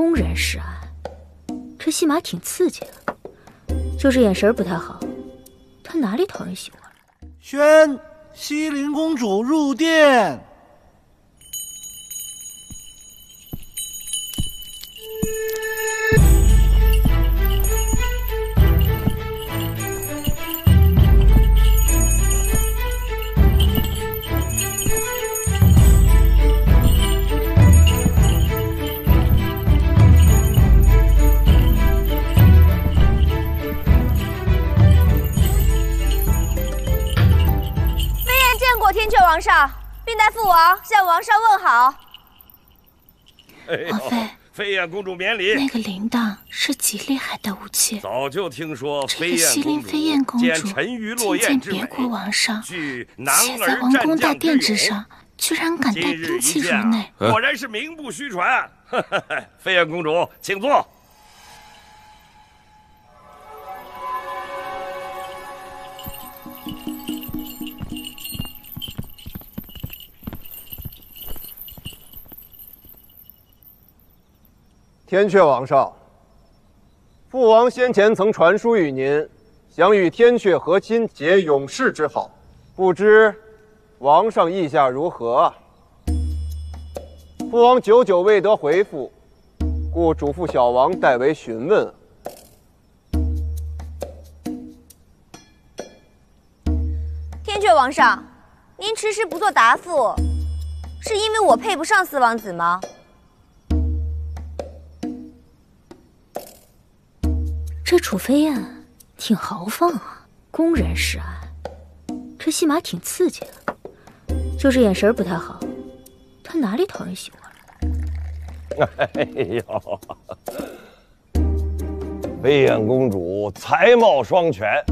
公然示爱，这戏码挺刺激的，就是眼神不太好。他哪里讨人喜欢了？宣西陵公主入殿。皇上，并代父王向王上问好。王妃，飞燕公主免礼。那个铃铛是极厉害的武器。早就听说这个西陵飞燕公主觐见别国王上，且在王宫大殿之上，居然敢带兵器入内，果然是名不虚传。飞燕公主，请坐。天阙王上，父王先前曾传书与您，想与天阙和亲，结永世之好，不知王上意下如何？父王久久未得回复，故嘱咐小王代为询问。天阙王上，您迟迟不做答复，是因为我配不上四王子吗？楚飞燕挺豪放啊，公然示爱，这戏码挺刺激的，就是眼神不太好。他哪里讨人喜欢了？哎呦，飞燕公主才貌双全，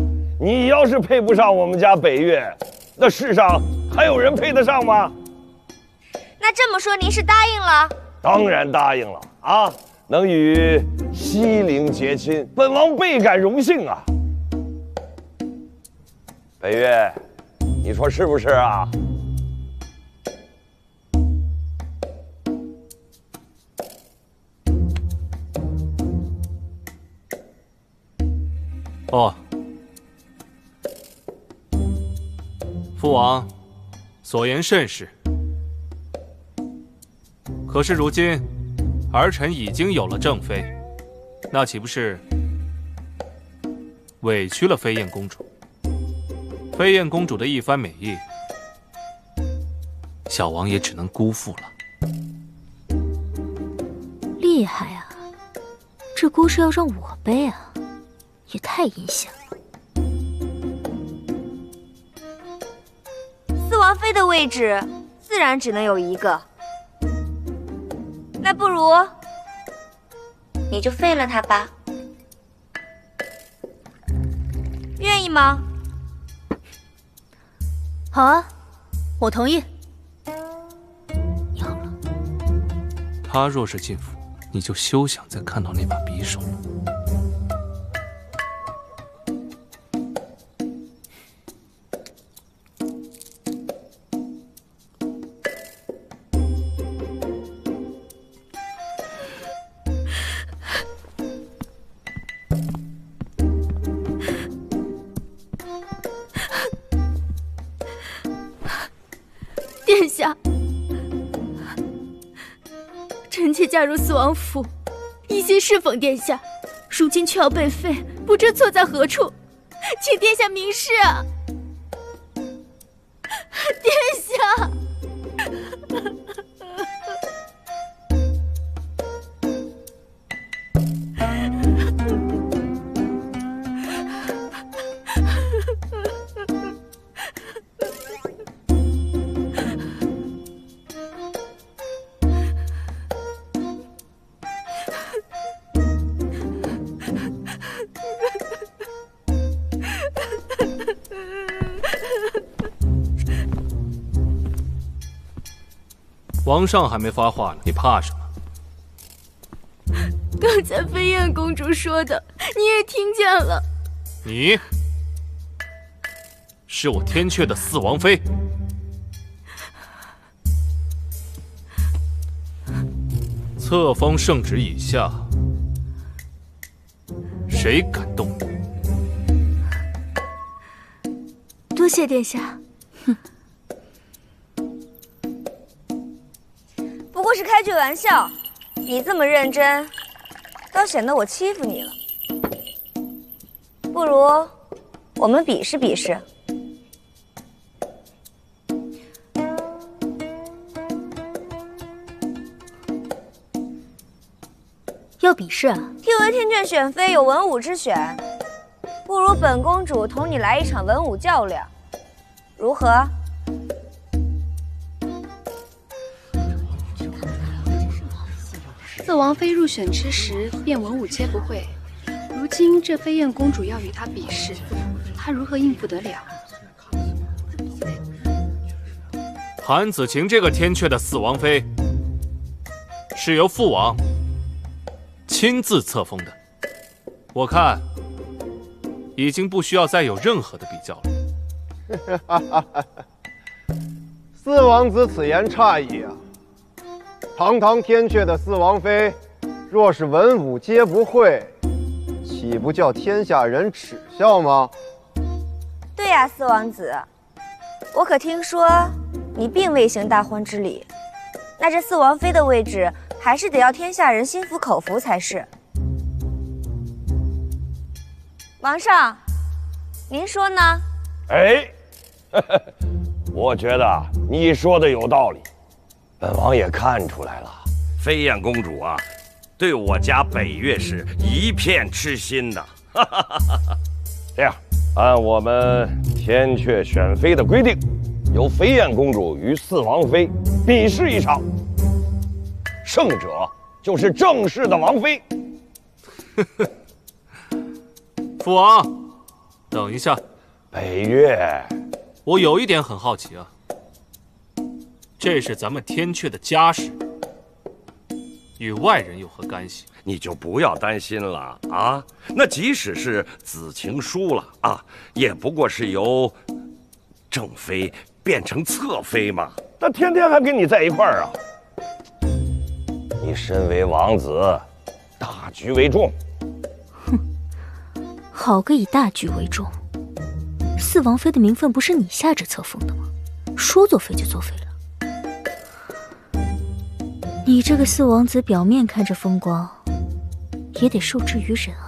你要是配不上我们家北岳，那世上还有人配得上吗？那这么说，您是答应了？当然答应了啊。能与西陵结亲，本王倍感荣幸啊！北岳，你说是不是啊？哦，父王所言甚是。可是如今。儿臣已经有了正妃，那岂不是委屈了飞燕公主？飞燕公主的一番美意，小王也只能辜负了。厉害啊！这锅是要让我背啊，也太阴险了。四王妃的位置，自然只能有一个。那不如你就废了他吧，愿意吗？好啊，我同意。你好了。他若是进府，你就休想再看到那把匕首了。臣妾嫁入四王府，一心侍奉殿下，如今却要被废，不知错在何处，请殿下明示啊！皇上还没发话呢，你怕什么？刚才飞燕公主说的，你也听见了。你是我天阙的四王妃，册封圣旨以下，谁敢动你？多谢殿下。不过是开句玩笑，你这么认真，倒显得我欺负你了。不如我们比试比试。要比试啊？听闻天眷选妃有文武之选，不如本公主同你来一场文武较量，如何？四王妃入选之时便文武皆不会，如今这飞燕公主要与她比试，她如何应付得了？韩子晴这个天阙的四王妃，是由父王亲自册封的，我看已经不需要再有任何的比较了。四王子此言差矣啊！堂堂天阙的四王妃，若是文武皆不会，岂不叫天下人耻笑吗？对呀，四王子，我可听说你并未行大婚之礼，那这四王妃的位置还是得要天下人心服口服才是。王上，您说呢？哎，我觉得你说的有道理。本王也看出来了，飞燕公主啊，对我家北岳是一片痴心的。这样，按我们天阙选妃的规定，由飞燕公主与四王妃比试一场，胜者就是正式的王妃。父王，等一下，北岳，我有一点很好奇啊。这是咱们天阙的家事，与外人有何干系？你就不要担心了啊！那即使是子晴输了啊，也不过是由正妃变成侧妃嘛。那天天还跟你在一块儿啊！你身为王子，大局为重。哼，好个以大局为重！四王妃的名分不是你下旨册封的吗？说作废就作废了。你这个四王子，表面看着风光，也得受制于人啊。